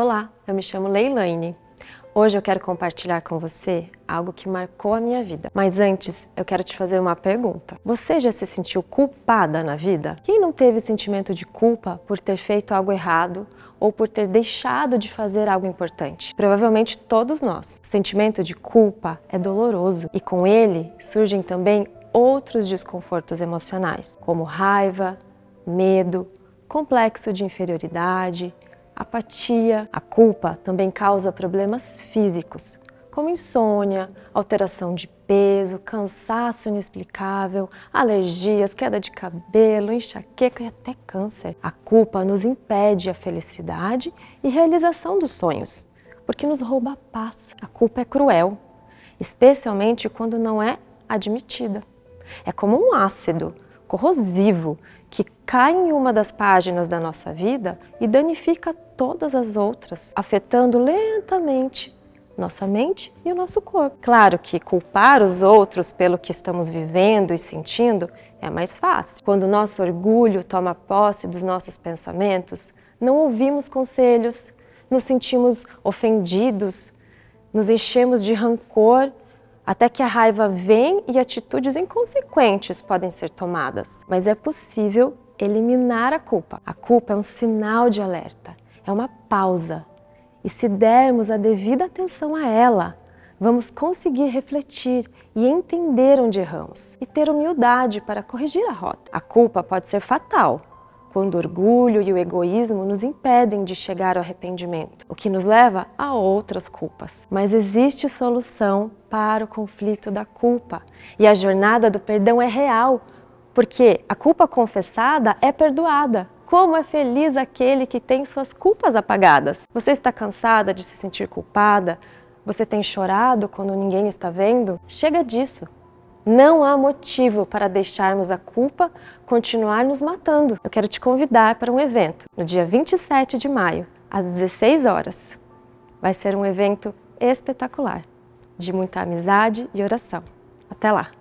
Olá, eu me chamo Leilane. Hoje eu quero compartilhar com você algo que marcou a minha vida. Mas antes, eu quero te fazer uma pergunta. Você já se sentiu culpada na vida? Quem não teve sentimento de culpa por ter feito algo errado ou por ter deixado de fazer algo importante? Provavelmente todos nós. O sentimento de culpa é doloroso e com ele surgem também outros desconfortos emocionais, como raiva, medo, complexo de inferioridade, apatia. A culpa também causa problemas físicos, como insônia, alteração de peso, cansaço inexplicável, alergias, queda de cabelo, enxaqueca e até câncer. A culpa nos impede a felicidade e realização dos sonhos, porque nos rouba a paz. A culpa é cruel, especialmente quando não é admitida. É como um ácido corrosivo que cai em uma das páginas da nossa vida e danifica todas as outras, afetando lentamente nossa mente e o nosso corpo. Claro que culpar os outros pelo que estamos vivendo e sentindo é mais fácil. Quando o nosso orgulho toma posse dos nossos pensamentos, não ouvimos conselhos, nos sentimos ofendidos, nos enchemos de rancor até que a raiva vem e atitudes inconsequentes podem ser tomadas. Mas é possível eliminar a culpa. A culpa é um sinal de alerta, é uma pausa. E se dermos a devida atenção a ela, vamos conseguir refletir e entender onde erramos e ter humildade para corrigir a rota. A culpa pode ser fatal, quando o orgulho e o egoísmo nos impedem de chegar ao arrependimento, o que nos leva a outras culpas. Mas existe solução para o conflito da culpa e a jornada do perdão é real, porque a culpa confessada é perdoada. Como é feliz aquele que tem suas culpas apagadas. Você está cansada de se sentir culpada? Você tem chorado quando ninguém está vendo? Chega disso. Não há motivo para deixarmos a culpa continuar nos matando. Eu quero te convidar para um evento no dia 27 de maio, às 16 horas. Vai ser um evento espetacular, de muita amizade e oração. Até lá!